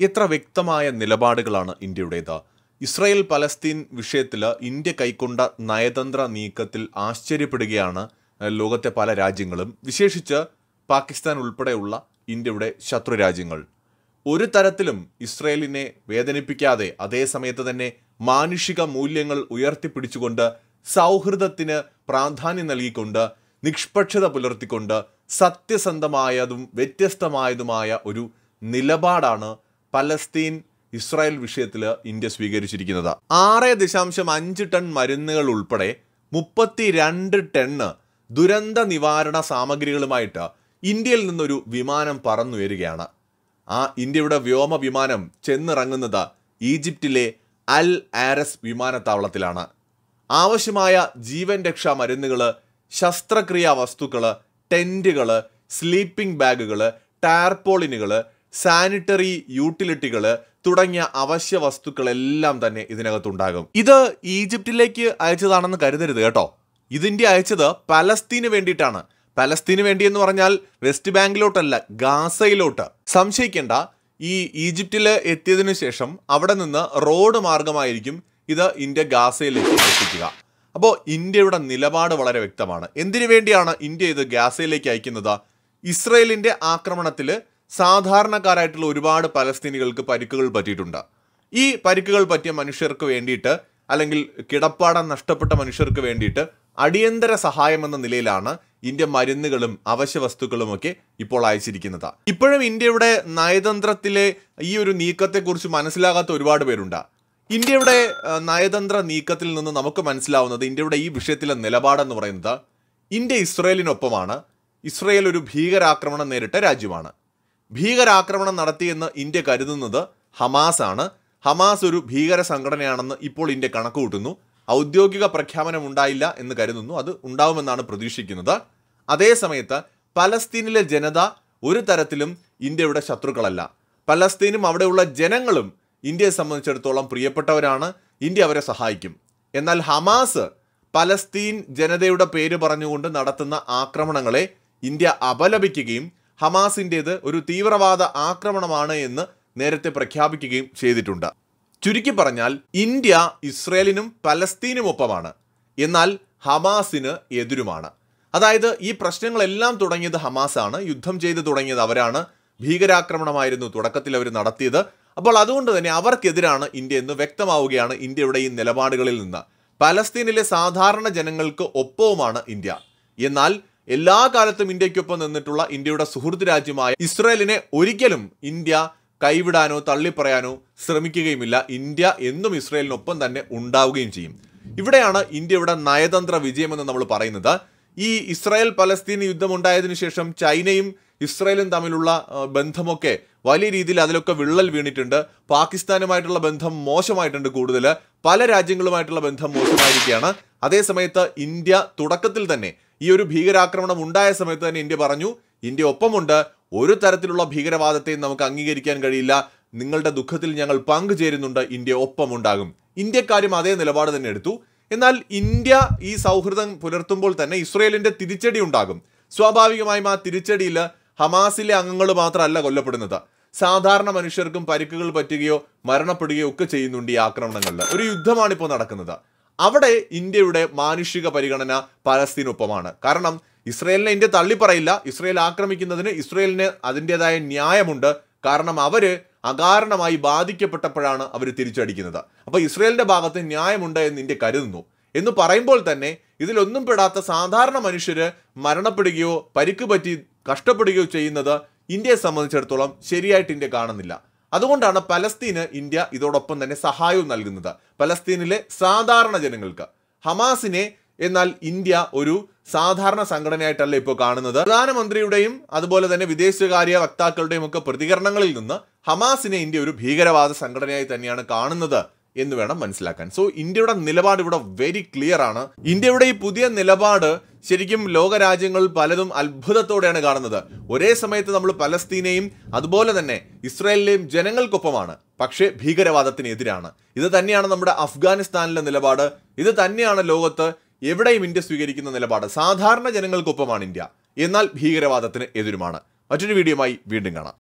എത്ര വ്യക്തമായ നിലപാടുകളാണ് ഇന്ത്യയുടേത്? ഇസ്രായേൽ പലസ്തീൻ വിഷയത്തിൽ ഇന്ത്യ കൈക്കൊണ്ട നയതന്ത്ര നീക്കത്തിൽ ആശ്ചര്യപ്പെടുകയാണ് ലോകത്തെ പല രാജ്യങ്ങളും. വിശേഷിച്ച് പാകിസ്ഥാൻ ഉൾപ്പെടെയുള്ള ഇന്ത്യയുടെ ശത്രു രാജ്യങ്ങൾ. ഒരു തരത്തിലും ഇസ്രയേലിനെ വേദനിപ്പിക്കാതെ അതേ സമയത്ത് തന്നെ മാനുഷിക മൂല്യങ്ങൾ ഉയർത്തിപ്പിടിച്ചുകൊണ്ട് സൗഹൃദത്തിന് പ്രാധാന്യം നൽകിക്കൊണ്ട് നിഷ്പക്ഷത പുലർത്തിക്കൊണ്ട് സത്യസന്ധമായതും വ്യത്യസ്തമായതുമായ ഒരു നിലപാടാണ് പലസ്തീൻ ഇസ്രായേൽ വിഷയത്തിൽ ഇന്ത്യ സ്വീകരിച്ചിരിക്കുന്നത്. ആറ് ദശാംശം അഞ്ച് ടൺ മരുന്നുകൾ ഉൾപ്പെടെ മുപ്പത്തി രണ്ട് ടണ്ണ് ദുരന്ത നിവാരണ സാമഗ്രികളുമായിട്ട് ഇന്ത്യയിൽ നിന്നൊരു വിമാനം പറന്നുയരുകയാണ് ആ ഇന്ത്യയുടെ വ്യോമ വിമാനം ചെന്നിറങ്ങുന്നത് ഈജിപ്തിലെ അൽ ആരസ് വിമാനത്താവളത്തിലാണ്. ആവശ്യമായ ജീവൻ രക്ഷാ മരുന്നുകൾ ശസ്ത്രക്രിയാ വസ്തുക്കൾ ടെന്റുകൾ സ്ലീപ്പിംഗ് ബാഗുകൾ ടാർപോളിനുകൾ സാനിറ്ററി യൂട്ടിലിറ്റികൾ തുടങ്ങിയ അവശ്യ വസ്തുക്കളെല്ലാം തന്നെ ഇതിനകത്തുണ്ടാകും. ഇത് ഈജിപ്തിലേക്ക് അയച്ചതാണെന്ന് കരുതരുത് കേട്ടോ. ഇതിന്റെ അയച്ചത് പലസ്തീന് വേണ്ടിയിട്ടാണ്. പലസ്തീന് വേണ്ടി എന്ന് പറഞ്ഞാൽ വെസ്റ്റ് ബാങ്കിലോട്ടല്ല ഗാസയിലോട്ട്. സംശയിക്കേണ്ട ഈ ഈജിപ്തിൽ എത്തിയതിനു ശേഷം അവിടെ നിന്ന് റോഡ് മാർഗമായിരിക്കും ഇത് ഇന്ത്യ ഗാസയിലേക്ക് എത്തിക്കുക. അപ്പോൾ ഇന്ത്യയുടെ നിലപാട് വളരെ വ്യക്തമാണ്. എന്തിനു വേണ്ടിയാണ് ഇന്ത്യ ഇത് ഗാസയിലേക്ക് അയക്കുന്നത്? ഇസ്രയേലിന്റെ ആക്രമണത്തിൽ സാധാരണക്കാരായിട്ടുള്ള ഒരുപാട് പലസ്തീനികൾക്ക് പരിക്കുകൾ പറ്റിയിട്ടുണ്ട്. ഈ പരിക്കുകൾ പറ്റിയ മനുഷ്യർക്ക് വേണ്ടിയിട്ട് അല്ലെങ്കിൽ കിടപ്പാടം നഷ്ടപ്പെട്ട മനുഷ്യർക്ക് വേണ്ടിയിട്ട് അടിയന്തര സഹായം എന്ന നിലയിലാണ് ഇന്ത്യ മരുന്നുകളും അവശ്യ വസ്തുക്കളുമൊക്കെ ഇപ്പോൾ അയച്ചിരിക്കുന്നത്. ഇപ്പോഴും ഇന്ത്യയുടെ നയതന്ത്രത്തിലെ ഈ ഒരു നീക്കത്തെക്കുറിച്ച് മനസ്സിലാകാത്ത ഒരുപാട് പേരുണ്ട്. ഇന്ത്യയുടെ നയതന്ത്ര നീക്കത്തിൽ നിന്ന് നമുക്ക് മനസ്സിലാവുന്നത് ഇന്ത്യയുടെ ഈ വിഷയത്തിലെ നിലപാടെന്ന് പറയുന്നത് ഇന്ത്യ ഇസ്രയേലിനൊപ്പമാണ്. ഇസ്രയേൽ ഒരു ഭീകരാക്രമണം നേരിട്ട രാജ്യമാണ്. ഭീകരാക്രമണം നടത്തിയെന്ന് ഇന്ത്യ കരുതുന്നത് ഹമാസ് ആണ് ഹമാസ് ഒരു ഭീകര സംഘടനയാണെന്ന് ഇപ്പോൾ ഇന്ത്യ കണക്കുകൂട്ടുന്നു. ഔദ്യോഗിക പ്രഖ്യാപനം ഉണ്ടായില്ല എന്ന് കരുതുന്നു. അത് ഉണ്ടാവുമെന്നാണ് പ്രതീക്ഷിക്കുന്നത്. അതേസമയത്ത് പലസ്തീനിലെ ജനത ഒരു തരത്തിലും ഇന്ത്യയുടെ ശത്രുക്കളല്ല. പലസ്തീനും അവിടെയുള്ള ജനങ്ങളും ഇന്ത്യയെ സംബന്ധിച്ചിടത്തോളം പ്രിയപ്പെട്ടവരാണ്. ഇന്ത്യ അവരെ സഹായിക്കും. എന്നാൽ ഹമാസ് പലസ്തീൻ ജനതയുടെ പേര് പറഞ്ഞുകൊണ്ട് നടത്തുന്ന ആക്രമണങ്ങളെ ഇന്ത്യ അപലപിക്കുകയും ഹമാസിന്റേത് ഒരു തീവ്രവാദ ആക്രമണമാണ് എന്ന് നേരത്തെ പ്രഖ്യാപിക്കുകയും ചെയ്തിട്ടുണ്ട്. ചുരുക്കി പറഞ്ഞാൽ ഇന്ത്യ ഇസ്രയേലിനും പലസ്തീനും ഒപ്പമാണ് എന്നാൽ ഹമാസിന് എതിരുമാണ്. അതായത് ഈ പ്രശ്നങ്ങളെല്ലാം തുടങ്ങിയത് ഹമാസാണ് യുദ്ധം ചെയ്ത് തുടങ്ങിയത് അവരാണ് ഭീകരാക്രമണമായിരുന്നു തുടക്കത്തിൽ അവർ നടത്തിയത്. അപ്പോൾ അതുകൊണ്ട് തന്നെ അവർക്കെതിരാണ് ഇന്ത്യ എന്ന് വ്യക്തമാവുകയാണ് ഇന്ത്യയുടെ ഈ നിലപാടുകളിൽ നിന്ന്. പലസ്തീനിലെ സാധാരണ ജനങ്ങൾക്ക് ഒപ്പവുമാണ് ഇന്ത്യ. എന്നാൽ എല്ലാ കാലത്തും ഇന്ത്യക്കൊപ്പം നിന്നിട്ടുള്ള ഇന്ത്യയുടെ സുഹൃത്ത് രാജ്യമായ ഇസ്രയേലിനെ ഒരിക്കലും ഇന്ത്യ കൈവിടാനോ തള്ളിപ്പറയാനോ ശ്രമിക്കുകയുമില്ല. ഇന്ത്യ എന്നും ഇസ്രയേലിനൊപ്പം തന്നെ ഉണ്ടാവുകയും ചെയ്യും. ഇവിടെയാണ് ഇന്ത്യയുടെ നയതന്ത്ര വിജയമെന്ന് നമ്മൾ പറയുന്നത്. ഈ ഇസ്രായേൽ പലസ്തീൻ യുദ്ധം ഉണ്ടായതിനു ശേഷം ചൈനയും ഇസ്രായേലും തമ്മിലുള്ള ബന്ധമൊക്കെ വലിയ രീതിയിൽ അതിലൊക്കെ വിള്ളൽ വീണിട്ടുണ്ട്. പാകിസ്ഥാനുമായിട്ടുള്ള ബന്ധം മോശമായിട്ടുണ്ട് കൂടുതൽ പല രാജ്യങ്ങളുമായിട്ടുള്ള ബന്ധം മോശമായിരിക്കുകയാണ്. അതേസമയത്ത് ഇന്ത്യ തുടക്കത്തിൽ തന്നെ ഈ ഒരു ഭീകരാക്രമണം ഉണ്ടായ സമയത്ത് തന്നെ ഇന്ത്യ പറഞ്ഞു ഇന്ത്യ ഒപ്പമുണ്ട്. ഒരു തരത്തിലുള്ള ഭീകരവാദത്തെയും നമുക്ക് അംഗീകരിക്കാൻ കഴിയില്ല. നിങ്ങളുടെ ദുഃഖത്തിൽ ഞങ്ങൾ പങ്കുചേരുന്നുണ്ട്. ഇന്ത്യ ഒപ്പമുണ്ടാകും. ഇന്ത്യക്കാരും അതേ നിലപാട് തന്നെ എടുത്തു. എന്നാൽ ഇന്ത്യ ഈ സൗഹൃദം പുലർത്തുമ്പോൾ തന്നെ ഇസ്രയേലിന്റെ തിരിച്ചടി ഉണ്ടാകും. സ്വാഭാവികമായും ആ തിരിച്ചടിയിൽ ഹമാസിലെ അംഗങ്ങൾ മാത്രമല്ല കൊല്ലപ്പെടുന്നത്. സാധാരണ മനുഷ്യർക്കും പരിക്കുകൾ പറ്റുകയോ മരണപ്പെടുകയോ ഒക്കെ ചെയ്യുന്നുണ്ട് ഈ ആക്രമണങ്ങളിൽ. ഒരു യുദ്ധമാണ് ഇപ്പോൾ നടക്കുന്നത്. അവിടെ ഇന്ത്യയുടെ മാനുഷിക പരിഗണന പലസ്തീനൊപ്പമാണ്. കാരണം ഇസ്രയേലിനെ ഇന്ത്യ തള്ളിപ്പറയില്ല. ഇസ്രയേൽ ആക്രമിക്കുന്നതിന് ഇസ്രയേലിന് അതിന്റെതായ ന്യായമുണ്ട്. കാരണം അവർ അകാരണമായി ബാധിക്കപ്പെട്ടപ്പോഴാണ് അവർ തിരിച്ചടിക്കുന്നത്. അപ്പൊ ഇസ്രയേലിന്റെ ഭാഗത്ത് ന്യായമുണ്ട് എന്ന് ഇന്ത്യ കരുതുന്നു. എന്ന് പറയുമ്പോൾ തന്നെ ഇതിലൊന്നും പെടാത്ത സാധാരണ മനുഷ്യർ മരണപ്പെടുകയോ പരിക്ക് പറ്റി കഷ്ടപ്പെടുകയോ ചെയ്യുന്നത് ഇന്ത്യയെ സംബന്ധിച്ചിടത്തോളം ശരിയായിട്ട് ഇന്ത്യ കാണുന്നില്ല. അതുകൊണ്ടാണ് പലസ്തീന് ഇന്ത്യ ഇതോടൊപ്പം തന്നെ സഹായവും നൽകുന്നത്. പലസ്തീനിലെ സാധാരണ ജനങ്ങൾക്ക്. ഹമാസിനെ എന്നാൽ ഇന്ത്യ ഒരു സാധാരണ സംഘടനയായിട്ടല്ല ഇപ്പോൾ കാണുന്നത്. പ്രധാനമന്ത്രിയുടെയും അതുപോലെ തന്നെ വിദേശകാര്യ വക്താക്കളുടെയും ഒക്കെ പ്രതികരണങ്ങളിൽ നിന്ന് ഹമാസിനെ ഇന്ത്യ ഒരു ഭീകരവാദ സംഘടനയായി തന്നെയാണ് കാണുന്നത് എന്ന് വേണം മനസ്സിലാക്കാൻ. സോ ഇന്ത്യയുടെ നിലപാട് ഇവിടെ വെരി ക്ലിയർ ആണ്. ഇന്ത്യയുടെ ഈ പുതിയ നിലപാട് ശരിക്കും ലോകരാജ്യങ്ങൾ പലതും അത്ഭുതത്തോടെയാണ് കാണുന്നത്. ഒരേ സമയത്ത് നമ്മൾ പലസ്തീനെയും അതുപോലെ തന്നെ ഇസ്രായേലിലെയും ജനങ്ങൾക്കൊപ്പമാണ്. പക്ഷേ ഭീകരവാദത്തിനെതിരാണ്. ഇത് തന്നെയാണ് നമ്മുടെ അഫ്ഗാനിസ്ഥാനിലെ നിലപാട്. ഇത് തന്നെയാണ് ലോകത്ത് എവിടെയും ഇന്ത്യ സ്വീകരിക്കുന്ന നിലപാട്. സാധാരണ ജനങ്ങൾക്കൊപ്പമാണ് ഇന്ത്യ. എന്നാൽ ഭീകരവാദത്തിന് എതിരുമാണ്. മറ്റൊരു വീഡിയോയുമായി വീണ്ടും കാണാം.